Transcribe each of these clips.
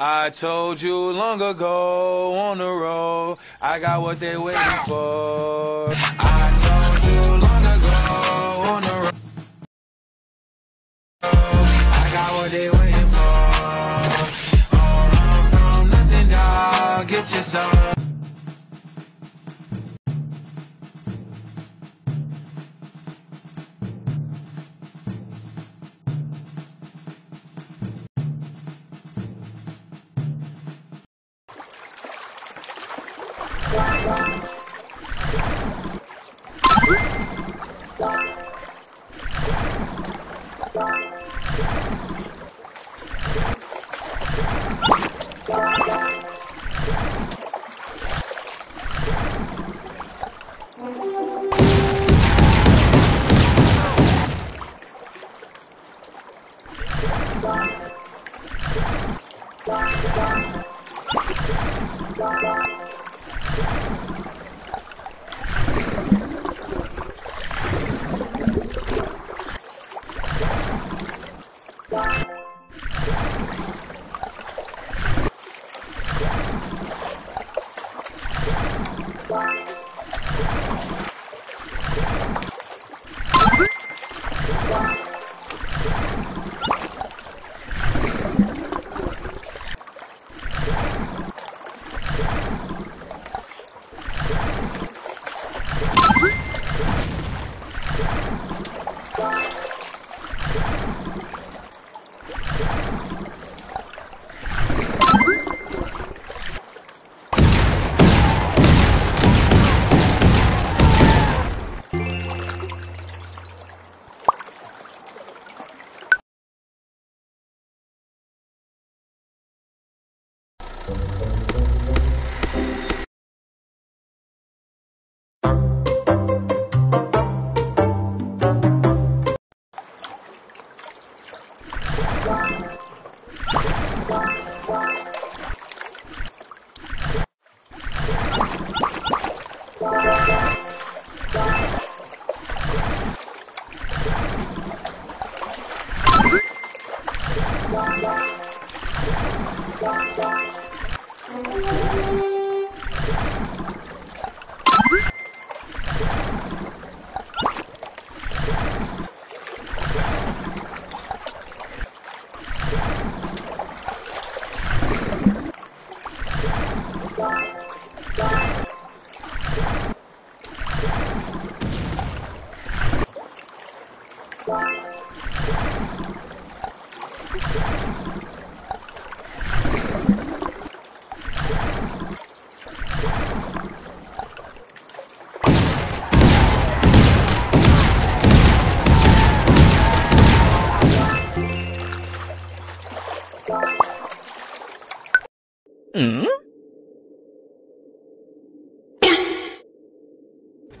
I told you long ago on the road, I got what they waiting for. I told you long ago on the road, I got what they waiting for. Don't from nothing, dog. Get your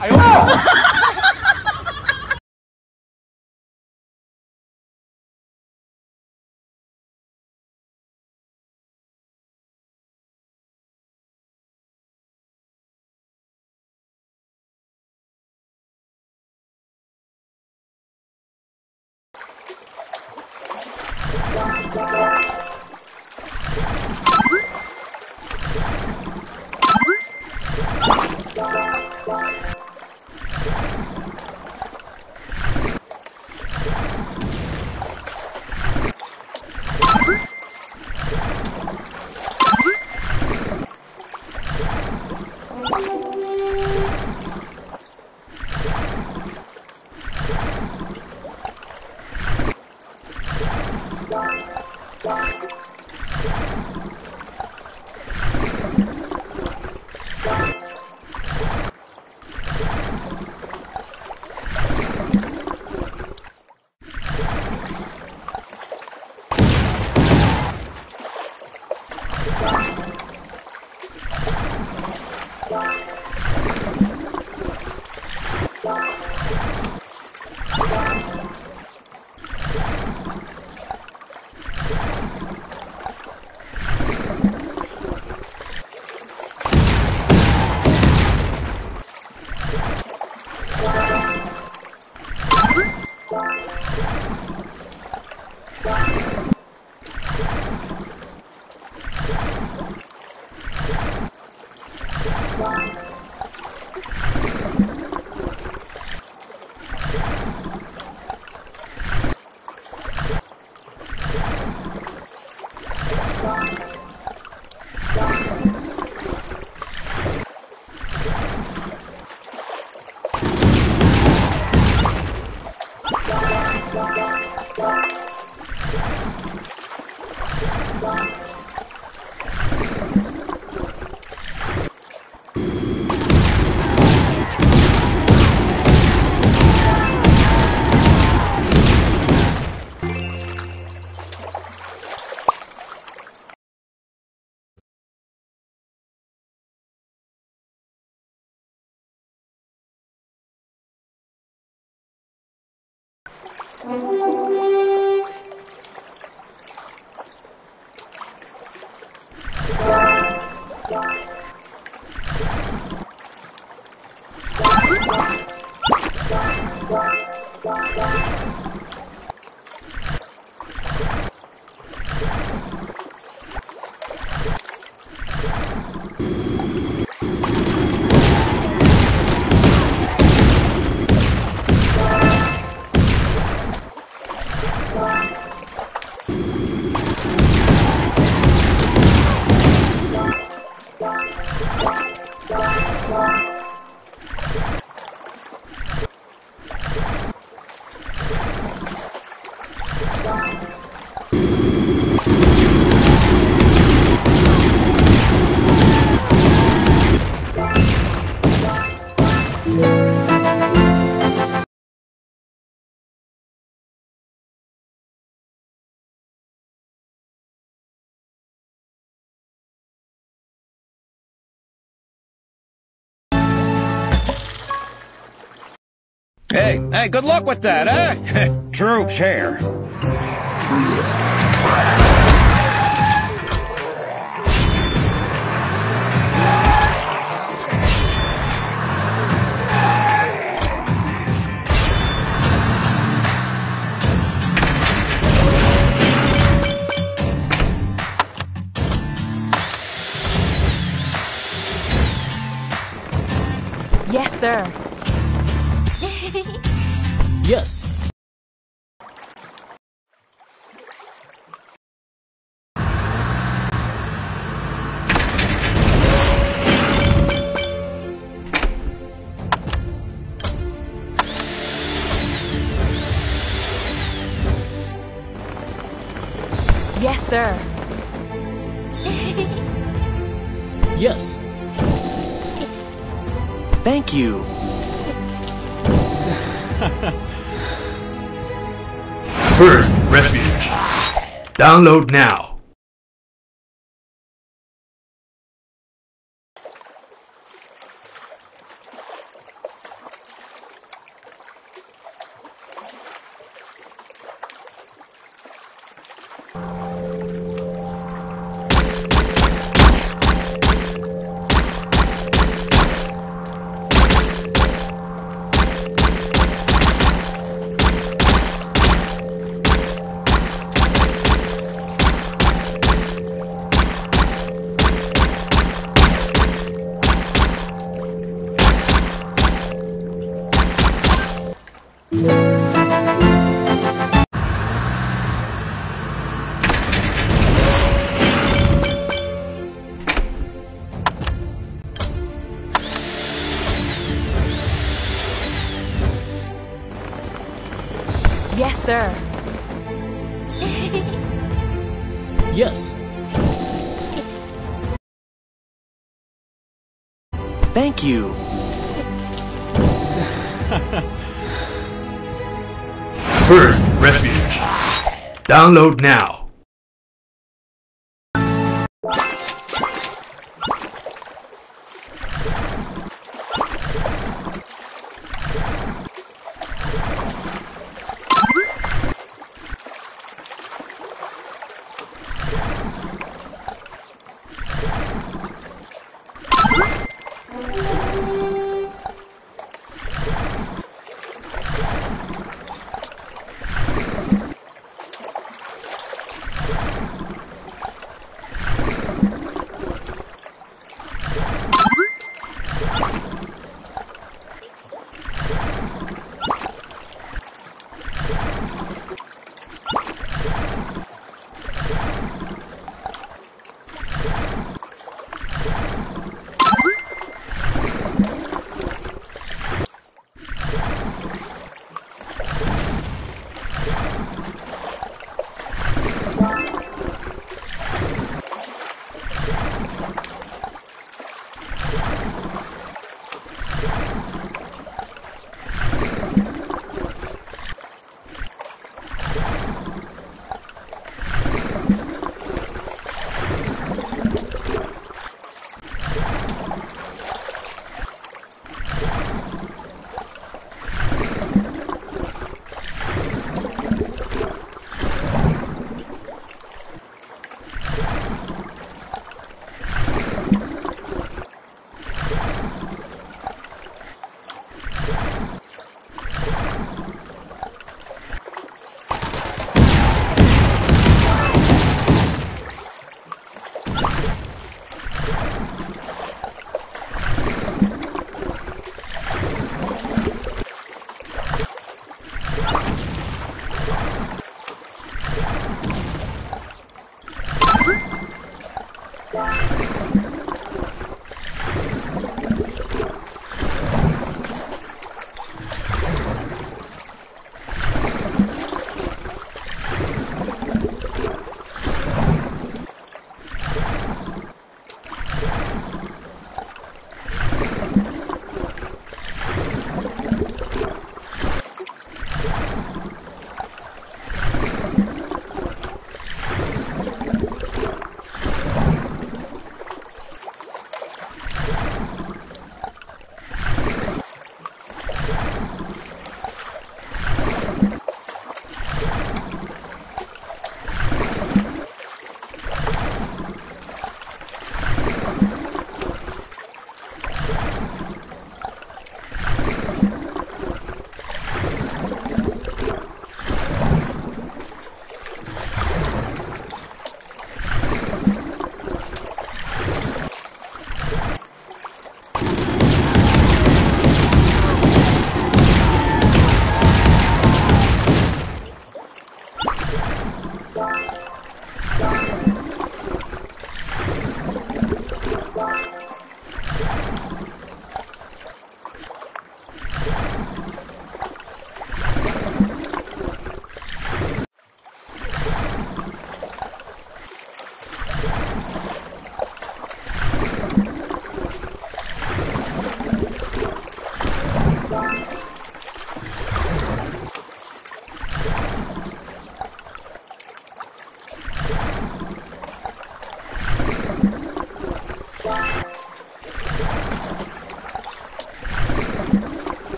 哎呦 Hey, hey, good luck with that, eh? Troops here. Yes, sir. Yes. Yes, sir. Yes. Thank you. First Refuge. Download now. You. First Refuge. Download now.